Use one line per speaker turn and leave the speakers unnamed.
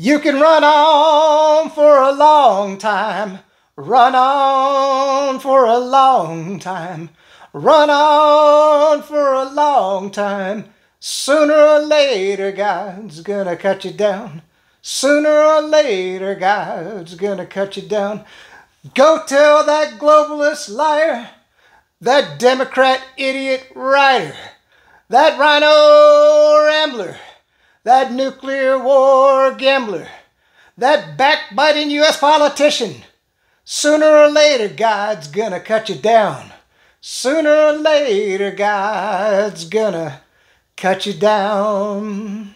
You can run on for a long time, run on for a long time, run on for a long time. Sooner or later, God's gonna cut you down. Sooner or later, God's gonna cut you down. Go tell that globalist liar, that Democrat idiot writer, that RINO rambler that nuclear war gambler, that backbiting U.S. politician. Sooner or later, God's gonna cut you down. Sooner or later, God's gonna cut you down.